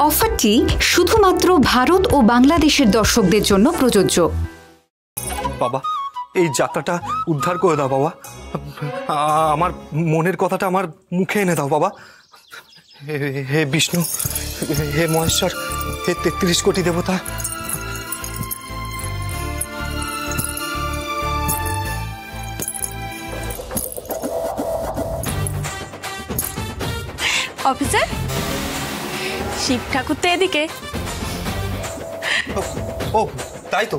অফারটি শুধুমাত্র ভারত ও বাংলাদেশের দর্শকদের জন্য প্রযোজ্য। বাবা এই যাত্রাটা উদ্ধার করে দাও বাবা। আমার মনের কথাটা আমার মুখে এনে দাও বাবা। হে- হে বিষ্ণু হে মহেশ্বর হে তেত্রিশ কোটি দেবতা। অফিসার শিব ঠাকুর তো এদিকে। ও তাই তো।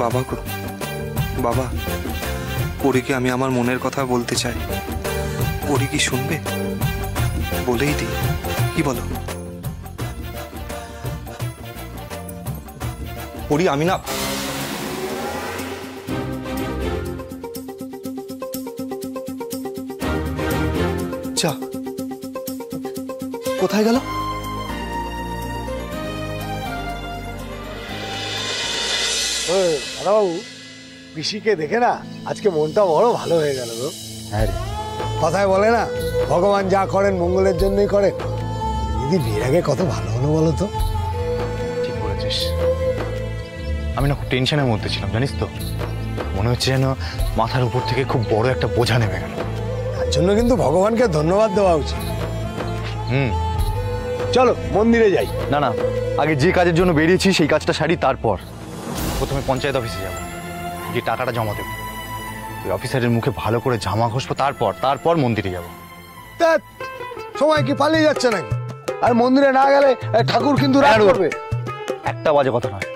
বাবা বাবা পরীকে আমি আমার মনের কথা বলতে চাই? পরী কি শুনবে? বলেই দি কি বলো? পরী আমি না যা। কোথায় গেল? ও দাদাবাবু পিসিকে দেখে না আজকে মনটা বড় ভালো হয়ে গেল গো। হ্যাঁ কথায় বলে না ভগবান যা করেন মঙ্গলের জন্যই করেন। দিদি বিয়ের আগে কত ভালো হলো বলো তো? ঠিক বলেছিস। আমি না খুব টেনশনের মধ্যে ছিলাম জানিস তো? মনে হচ্ছে যেন মাথার উপর থেকে খুব বড় একটা বোঝা নেমে গেল। তার জন্য কিন্তু ভগবানকে ধন্যবাদ দেওয়া উচিত। হুম। চলো মন্দিরে যাই। না না আগে যে কাজের জন্য বেরিয়েছি সেই কাজটা সারি তারপর। প্রথমে পঞ্চায়েত অফিসে যাব গিয়ে টাকাটা জমা দেবো। ওই অফিসারের মুখে ভালো করে জামা ঘষবো তারপর তারপর মন্দিরে যাব। সময় কি পালিয়ে যাচ্ছে নাকি? আর মন্দিরে না গেলে ঠাকুর কিন্তু রাগ করবে। একটা বাজে কথা নয়।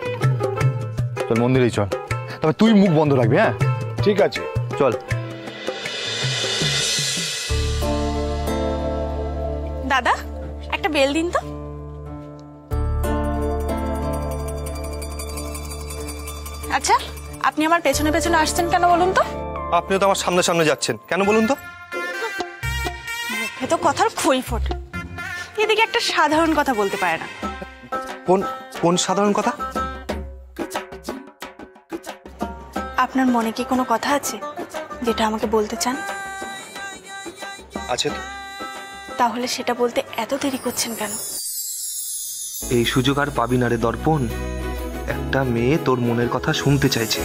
চল মন্দিরেই চল। তবে তুই মুখ বন্ধ রাখবি হ্যাঁ? ঠিক আছে। চল। দাদা একটা বেল দিন তো। আচ্ছা আপনি আমার পেছনে পেছনে আসছেন কেন বলুন তো? আপনিও তো আমার সামনে সামনে যাচ্ছেন। কেন বলুন তো? মুখে তো কথার খই ফোটে। এদিকে একটা সাধারণ কথা বলতে পারে না। কোন কোন সাধারণ কথা? আপনার মনে কি কোনো কথা আছে যেটা আমাকে বলতে চান? আছে তো। তাহলে সেটা বলতে এত দেরি করছেন কেন? এই সুযোগ আর পাবি না রে দর্পণ। একটা মেয়ে তোর মনের কথা শুনতে চাইছে।